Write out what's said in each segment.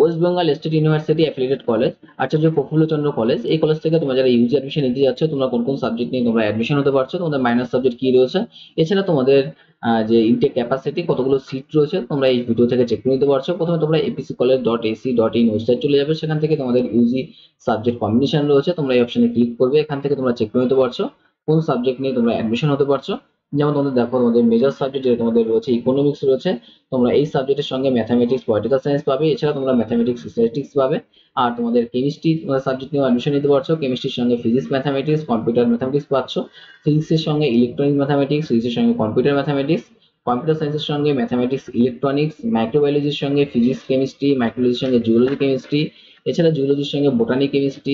West Bengal State University affiliated college Acharya Prafullachandra college এই college থেকে তোমরা যারা ইউজি অ্যাডমিশন নিতে যাচ্ছ, তোমরা কোন কোন সাবজেক্ট নিয়ে তোমরা অ্যাডমিশন হতে পারছ, তোমাদের মাইনাস সাবজেক্ট কি রয়েছে, এছাড়া তোমাদের যে ইনটেক ক্যাপাসিটি কতগুলো সিট রয়েছে, তোমরা এই ভিডিও থেকে চেক করে নিতে পারছ। প্রথমে তোমরা APC college dot AC dot in website চলে যাবে, সেখান থেকে তোমাদের ইউজি সাবজেক্ট কম্বিনেশন রয়েছে, তোমরা এই অপশনে ক্লিক করবে, এখান থেকে তোমরা চেক করে নিতে পারছ, কোন সাবজেক্ট নিয়ে তোমরা অ্যাডমিশন হতে পারছ। যেমন তোমাদের দেখো তোমাদের মেজর সাবজেক্ট যেটা তোমাদের রয়েছে ইকোনমিক্স রয়েছে তোমরা এই সাবজেক্টের সঙ্গে ম্যাথামেটিক্স পলিটিক্যাল সায়েন্স পাবে এছাড়া তোমরা ম্যাথামেটিক্স স্ট্যাটিস্টিক্স পাবে আর তোমাদের কেমিস্ট্রি সাবজেক্ট নিয়ে অ্যাডমিশন নিতে পারছ কেমিস্ট্রির সঙ্গে ফিজিক্স ম্যাথামেটিক্স কম্পিউটার ম্যাথামেটিক্স পাচ্ছ ফিজিক্সের সঙ্গে ইলেকট্রনিক ম্যাথামেটিক্স ফিজিক্সের সঙ্গে কম্পিউটার ম্যাথামেটিক্স কম্পিউটার সায়েন্সের সঙ্গে ম্যাথামেটিক্স ইলেকট্রনিক্স মাইক্রোবায়োলজির সঙ্গে ফিজিক্স কেমিস্ট্রি মাইক্রোলজির সঙ্গে জিওলজি কেমিস্ট্রি এছাড়া জিওলজির সঙ্গে বোটানি কেমিস্ট্রি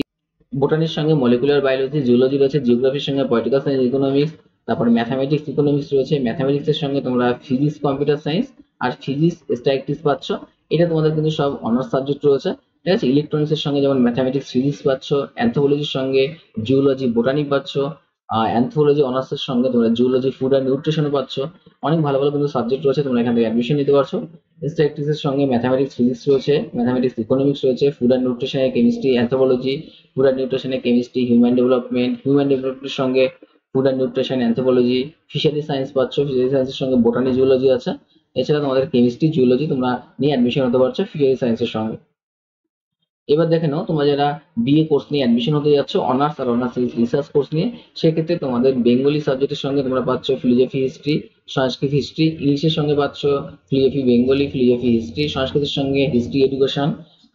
বোটানির সঙ্গে মলিকুলার বায়োলজি জিওলজি রয়েছে জিওগ্রাফির সঙ্গে পলিটিক্যাল সায়েন্স ইকোনমিক্স তারপরে ম্যাথামেটিক্স ইকোনমিক্স রয়েছে। ম্যাথামেটিক্সের সঙ্গে তোমরা ফিজিক্স কম্পিউটার সায়েন্স আর ফিজিক্স স্ট্যাটিস্টিক্স পাচ্ছ। এটা তোমাদের কিন্তু সব অনার্স সাবজেক্ট রয়েছে। ঠিক আছে? ইলেকট্রনিক্সের সঙ্গে যেমন ম্যাথামেটিক্স ফিজিক্স পাচ্ছ অ্যান্থোলজির সঙ্গে জিওলজি বোটানি পাচ্ছ অ্যান্থোলজি অনার্সের সঙ্গে তোমরা জিওলজি ফুড অ্যান্ড নিউট্রিশনও পাচ্ছ। অনেক ভালো ভালো কিন্তু সাবজেক্ট রয়েছে, তোমরা এখান থেকে অ্যাডমিশন নিতে পারছ। স্ট্যাটিস্টিক্সের সঙ্গে ম্যাথামেটিক্স ফিজিক্স রয়েছে ম্যাথামেটিক্স ইকোনমিক্স রয়েছে ফুড অ্যান্ড নিউট্রিশনের কেমিস্ট্রি অ্যান্থোলজি ফুড অ্যান্ড নিউট্রিশনের কেমিস্ট্রি হিউম্যান ডেভেলপমেন্ট হিউম্যান ডেভেলপমেন্টের সঙ্গে food and nutrition anthropology fishery science পাচ্ছ ফিশারি সায়েন্সের সঙ্গে বোটানি জুলজি আছে। এছাড়া তোমাদের কেমিস্ট্রি জিওলজি তোমরা নিয়ে অ্যাডমিশন হতে পারছ ফিশারি সায়েন্সের সঙ্গে। এবার দেখে নাও, তোমরা যারা বিএ কোর্স নিয়ে অ্যাডমিশন হতে যাচ্ছ অনার্স আর অনার্স রিসার্চ কোর্স নিয়ে, সেক্ষেত্রে তোমাদের বেঙ্গলি সাবজেক্টের সঙ্গে তোমরা পাচ্ছ ফিলোজফি হিস্ট্রি সংস্কৃত হিস্ট্রি ইংলিশের সঙ্গে পাচ্ছ ফিলোজফি বেঙ্গলি ফিলোজফি হিস্ট্রি সংস্কৃতের সঙ্গে হিস্ট্রি এডুকেশন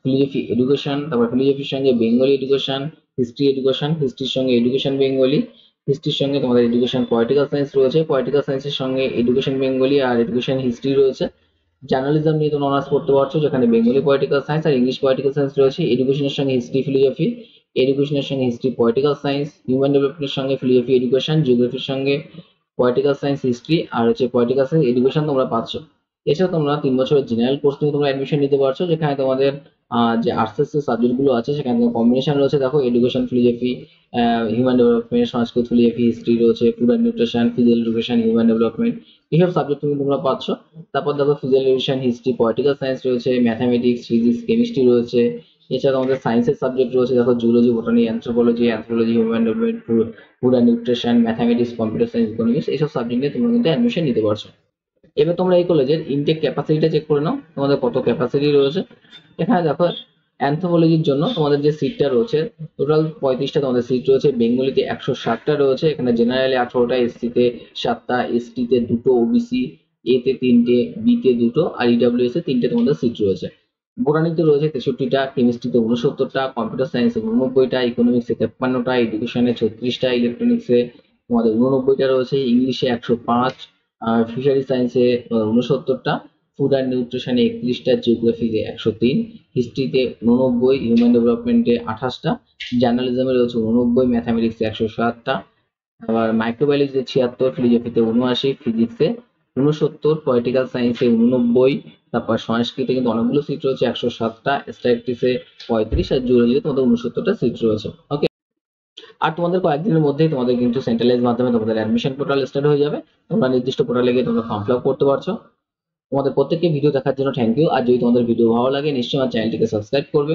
ফিলোজফি এডুকেশন তারপর ফিলোজফির সঙ্গে বেঙ্গলি এডুকেশন হিস্ট্রি এডুকেশন হিস্ট্রির সঙ্গে এডুকেশন বেঙ্গলি হিস্ট্রির সঙ্গে তোমাদের এডুকেশন পলিটিক্যাল সায়েন্স রয়েছে। পলিটিক্যাল সায়েন্সের সঙ্গে এডুকেশন বেঙ্গলি আর এডুকেশন হিস্ট্রি রয়েছে। জার্নালিজম নিয়ে তোমরা অনার্স পড়তে পারছ, যেখানে বেঙ্গলি পলিটিক্যাল সায়েন্স আর ইংলিশ পলিটিক্যাল সায়েন্স রয়েছে। এডুকেশনের সঙ্গে হিস্ট্রি ফিলোজফি এডুকেশনের সঙ্গে হিস্ট্রি পলিটিক্যাল সায়েন্স হিউম্যান ডেভেলপমেন্টের সঙ্গে ফিলোজফি এডুকেশন জিওগ্রাফির সঙ্গে পলিটিক্যাল সায়েন্স হিস্ট্রি আর হচ্ছে পলিটিক্যাল সায়েন্স এডুকেশন তোমরা পাচ্ছ। এছাড়া তোমরা তিন বছরের জেনারেল কোর্স নিয়ে তোমরা অ্যাডমিশন নিতে পারছ, যেখানে তোমাদের যে আর্টসের যে সাবজেক্টগুলো আছে সেখানে কম্বিনেশন রয়েছে। দেখো education philosophy human development Sanskrit philosophy history রয়েছে food and nutrition physical education human development এইসব সাবজেক্ট তুমি তোমরা পাচ্ছ। তারপর দেখো physical education history political science রয়েছে ম্যাথামেটিক্স ফিজিক্স কেমিস্ট্রি রয়েছে। এছাড়া আমাদের সায়েন্সের সাবজেক্ট রয়েছে দেখো zoology botany anthropology anthology human development food and nutrition mathematics computer science economics এইসব সাবজেক্ট নিয়ে তোমরা কিন্তু অ্যাডমিশন নিতে পারছ। এবার তোমরা এই কলেজের ইনটেক ক্যাপাসিটিটা চেক করে নাও, তোমাদের কত ক্যাপাসিটি রয়েছে। এখানে দেখো অ্যান্থোপোলজির জন্য তোমাদের যে সিটটা রয়েছে টোটাল পঁয়ত্রিশটা তোমাদের সিট রয়েছে বেঙ্গলিতে একশো ষাটটা রয়েছে, এখানে জেনারেলে আঠারোটা এসসিতে সাতটা এসটিতে দুটো ওবিসি এতে তিনটে বিতে দুটো, আর ইডাব্লিউএস এ তিনটে তোমাদের সিট রয়েছে। বোটানিতে রয়েছে তেষট্টিটা কেমিস্ট্রিতে উনসত্তরটা কম্পিউটার সায়েন্সে উননব্বইটা ইকোনমিক্সে তেপ্পান্নটা এডুকেশনে ছত্রিশটা ইলেকট্রনিক্সে তোমাদের উননব্বইটা রয়েছে ইংলিশে একশো পাঁচ আর ফিশারি সায়েন্সে উনসত্তরটা ফুড অ্যান্ড নিউট্রিশনে একত্রিশটা, জিওগ্রাফিতে একশো তিন, হিস্ট্রিতে উননব্বই, হিউম্যান ডেভেলপমেন্টে আঠাশটা, জার্নালিজমে রয়েছে উননব্বই, ম্যাথামেটিক্সে একশো সাতটা, আবার মাইক্রোবায়োলজিতে ছিয়াত্তর ফিলোজফিতে উনআশি ফিজিক্সে উনসত্তর পলিটিক্যাল সায়েন্সে উননব্বই তারপর সংস্কৃতে কিন্তু অনেকগুলো সিট রয়েছে, একশো সাতটা স্ট্যাটিস্টিক্সে পঁয়ত্রিশ, আর জিওলজিতে তোমাদের উনসত্তরটা সিট রয়েছে। ওকে আর তোমাদের কয়েকদিনের মধ্যেই তোমাদের কিন্তু সেন্ট্রালাইজ মাধ্যমে তোমাদের অ্যাডমিশন পোর্টাল স্টার্ট হয়ে যাবে। তোমরা নির্দিষ্ট পোর্টালে গিয়ে তোমরা ফর্ম ফিল করতে পারছ। তোমাদের প্রত্যেককে ভিডিও দেখার জন্য থ্যাংক ইউ আর যদি তোমাদের ভিডিও ভালো লাগে, নিশ্চয়ই আমার চ্যানেলটিকে সাবস্ক্রাইব করবে।